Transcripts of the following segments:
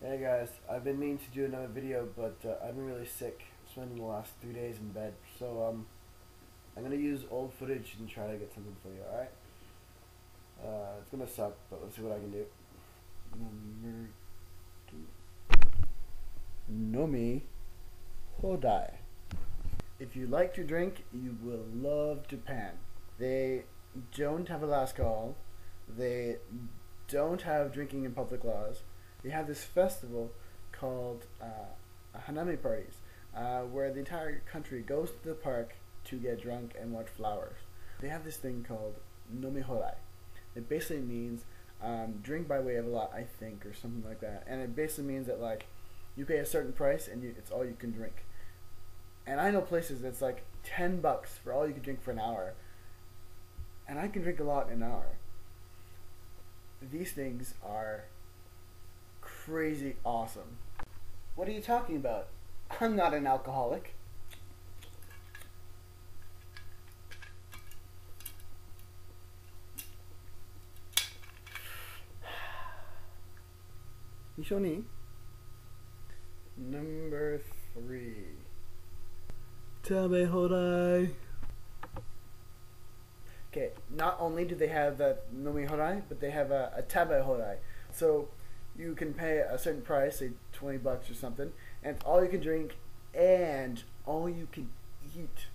Hey guys, I've been meaning to do another video, but uh, I've been really sick, spending the last three days in bed. So um, I'm gonna use old footage and try to get something for you. All right? Uh, it's gonna suck, but let's see what I can do. Number two. Nomi Hodai. If you like to drink, you will love Japan. They don't have a last call. They don't have drinking in public laws. They have this festival called uh, Hanami parties, uh, where the entire country goes to the park to get drunk and watch flowers. They have this thing called Nomi Hodai. It basically means um, drink by way of a lot, I think, or something like that. And it basically means that like you pay a certain price and you, it's all you can drink. And I know places that's like ten bucks for all you can drink for an hour. And I can drink a lot in an hour. These things are crazy awesome. What are you talking about? I'm not an alcoholic. Ishoni. Number three. Tabe Hodai. Okay, not only do they have the Nomi Hodai, but they have a, a Tabe Hodai. So you can pay a certain price, say 20 bucks or something, and it's all you can drink and all you can eat.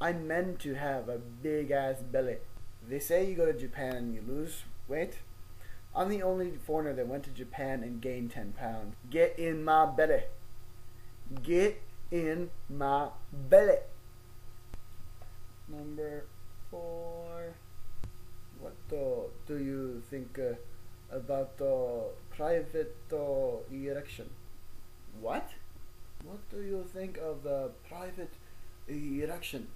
I'm meant to have a big ass belly. They say you go to Japan and you lose weight. I'm the only foreigner that went to Japan and gained 10 pounds. Get in my belly. Get in my belly. Number four. What do, do you think uh, about the private uh, erection? What? What do you think of the private erection?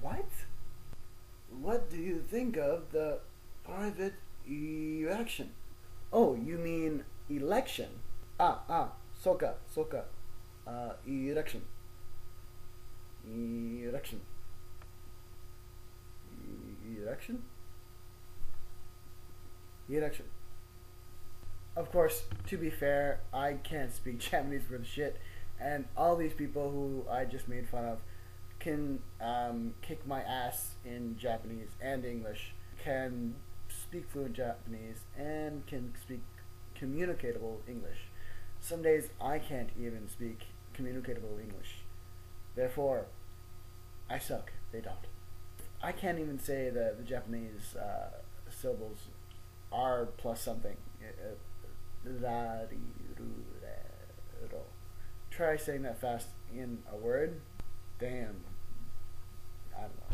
What? What do you think of the private election. Oh, you mean election? Ah, ah, soka, soka. Uh, election. Election. Election? Of course, to be fair, I can't speak Japanese for the shit, and all these people who I just made fun of can um, kick my ass in Japanese and English, can speak fluent Japanese and can speak communicatable English. Some days I can't even speak communicatable English. Therefore, I suck. They don't. I can't even say the, the Japanese uh, syllables R plus something. Try saying that fast in a word. Damn. I don't know.